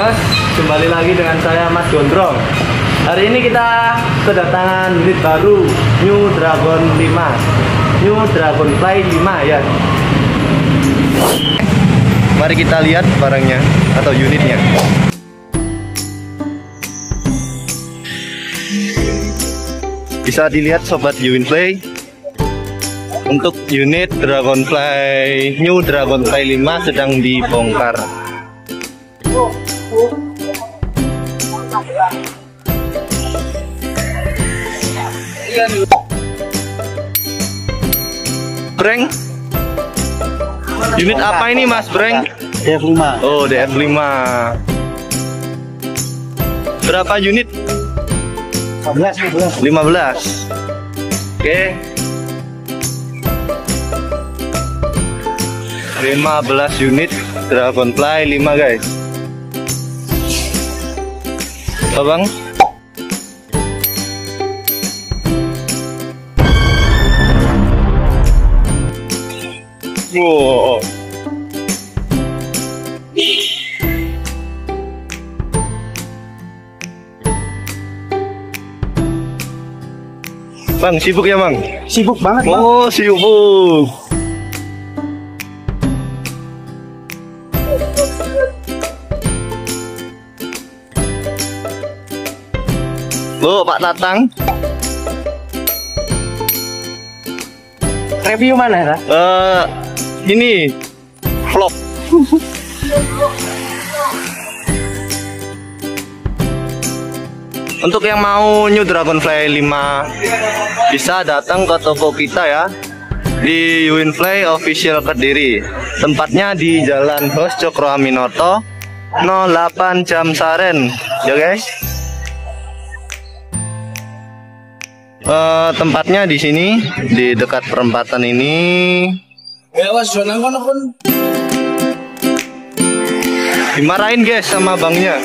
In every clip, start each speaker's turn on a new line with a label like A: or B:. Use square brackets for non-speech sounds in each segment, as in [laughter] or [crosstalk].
A: Kembali lagi dengan saya Mas Gondrong. Hari ini kita kedatangan unit baru New Dragon 5, New Dragonfly 5 ya. Mari kita lihat barangnya atau unitnya. Bisa dilihat sobat Winplay untuk unit Dragonfly New Dragonfly 5 sedang dibongkar. Breng. Unit apa ini Mas Breng?
B: DF5
A: Oh, DF5. Berapa unit?
B: 15 15
A: 15. Oke. 15 unit Dragonfly 5 guys. Abang? Wow. Bang, sibuk ya bang?
B: sibuk banget bang
A: Oh, sibuk. Lo Pak Tatang,
B: review mana ya
A: eh ini vlog. [laughs] Untuk yang mau New Dragonfly 5 bisa datang ke toko kita ya di Winfly Official Kediri. Tempatnya di Jalan Hos Cokro Aminoto 08 Jam Saren. Ya guys. Eh, tempatnya di sini di dekat perempatan ini.
B: ya
A: Dimarahin guys sama bangnya.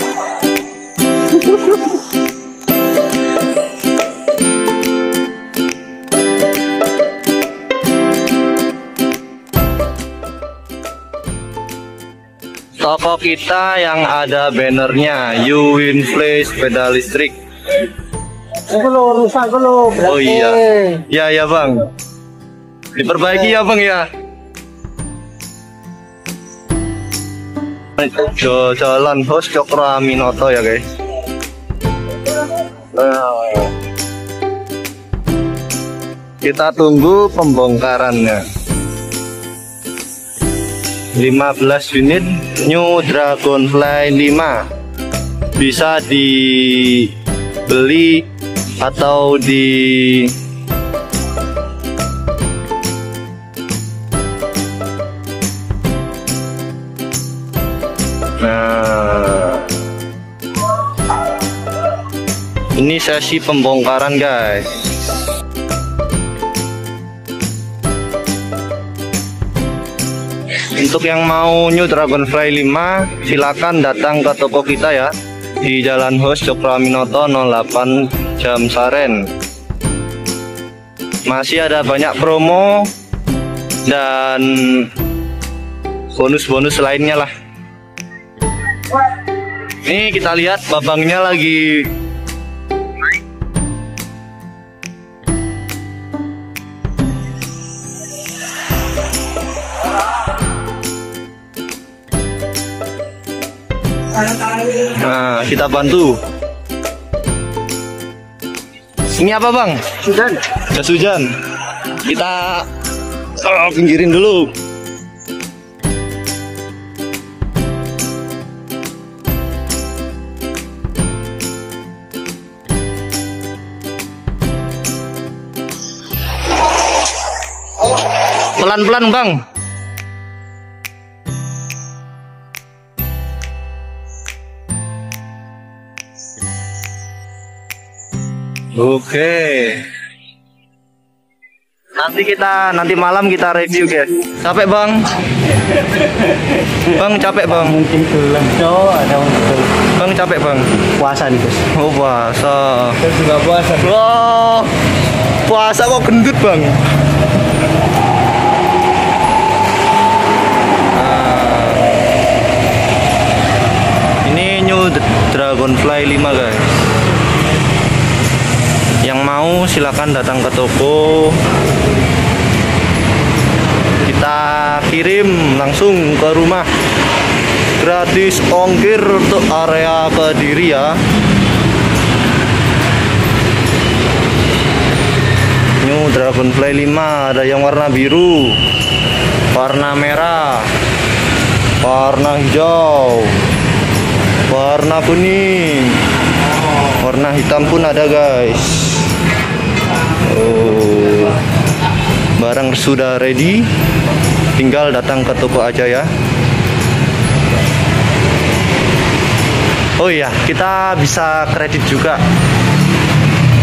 A: Toko kita yang ada bannernya You Winplay sepeda listrik.
B: Aku lo rusak
A: Oh iya, ya ya bang. Diperbaiki ya bang ya. Jalan Hos Cokro Aminoto ya guys. Kita tunggu pembongkarannya. 15 unit New Dragonfly 5 bisa dibeli atau di Nah, ini sesi pembongkaran guys. Untuk yang mau New Dragonfly 5, silakan datang ke toko kita ya di Jalan Hos Cokro Aminoto 08 Jam Saren. Masih ada banyak promo dan bonus-bonus lainnya lah. Ini kita lihat babangnya lagi Nah, kita bantu. Ini apa, Bang?
B: sudah
A: Jas hujan. Kita oh, pinggirin dulu. Pelan-pelan, Bang. Oke. Nanti kita nanti malam kita review guys. Capek bang? Bang capek bang?
B: mungkin cowok ada untuk
A: Bang capek bang?
B: puasa nih guys
A: Oh puasa.
B: saya juga puasa
A: Wah puasa kok gendut bang? Ini New Dragonfly 5 guys. Yang mau silakan datang ke toko. Kita kirim langsung ke rumah. Gratis ongkir untuk area Kediri ya. New Dragonfly 5 ada yang warna biru, warna merah, warna hijau, warna kuning, warna hitam pun ada guys. Barang sudah ready, tinggal datang ke toko aja ya. Oh iya, kita bisa kredit juga.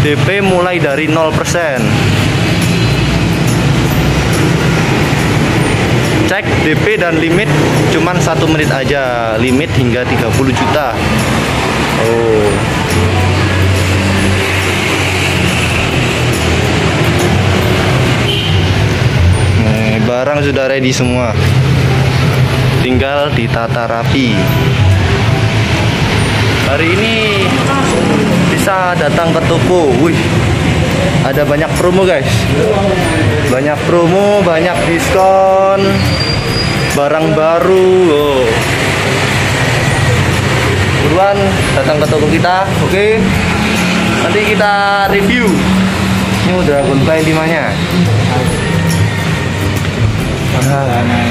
A: DP mulai dari 0% Cek DP dan limit cuman satu menit aja Limit hingga 30 juta Oh barang sudah ready semua Tinggal ditata rapi Hari ini bisa datang ke toko. Wih, ada banyak promo guys. Banyak promo, banyak diskon, barang baru. Oh. Buruan datang ke toko kita, oke? Nanti kita review. Ini udah Dragonfly 5 nya. thật ra là này